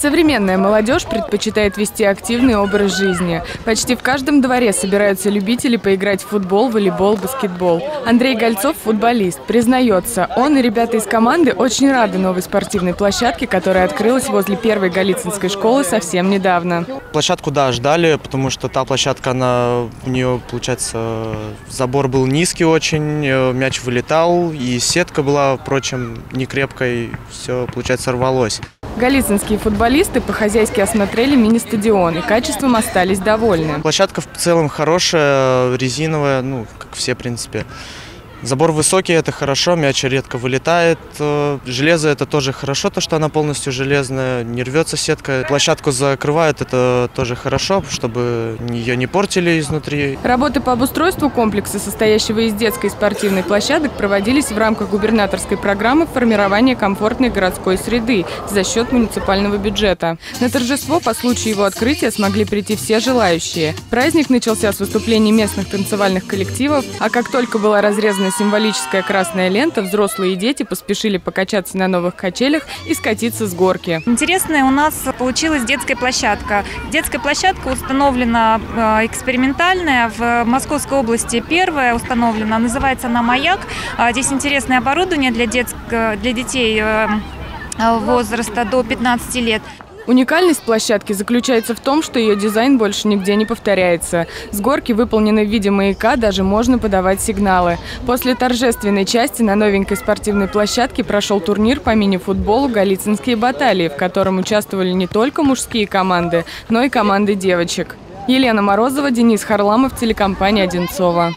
Современная молодежь предпочитает вести активный образ жизни. Почти в каждом дворе собираются любители поиграть в футбол, волейбол, баскетбол. Андрей Гольцов – футболист. Признается, он и ребята из команды очень рады новой спортивной площадке, которая открылась возле первой Голицынской школы совсем недавно. Площадку, да, ждали, потому что та площадка, она, у нее, получается, забор был низкий очень, э, мяч вылетал, и сетка была, впрочем, не крепкой, все, получается, рвалось. Голицынские футболисты по-хозяйски осмотрели мини-стадион и качеством остались довольны. Площадка в целом хорошая, резиновая, ну, как все, в принципе. Забор высокий, это хорошо, мяч редко вылетает. Э, железо это тоже хорошо, то что она полностью железная, не рвется сетка. Площадку закрывает, это тоже хорошо, чтобы ее не портили изнутри. Работы по обустройству комплекса, состоящего из детской и спортивной площадок, проводились в рамках губернаторской программы формирования комфортной городской среды за счет муниципального бюджета. На торжество по случаю его открытия смогли прийти все желающие. Праздник начался с выступлений местных танцевальных коллективов, а как только была разрезана символическая красная лента, взрослые и дети поспешили покачаться на новых качелях и скатиться с горки. Интересная у нас получилась детская площадка. Детская площадка установлена э, экспериментальная в Московской области. Первая установлена, называется она «Маяк». А здесь интересное оборудование для, детск... для детей э, возраста до 15 лет. Уникальность площадки заключается в том, что ее дизайн больше нигде не повторяется. С горки, выполненной в виде маяка, даже можно подавать сигналы. После торжественной части на новенькой спортивной площадке прошел турнир по мини-футболу «Голицынские баталии», в котором участвовали не только мужские команды, но и команды девочек. Елена Морозова, Денис Харламов, телекомпания «Одинцова».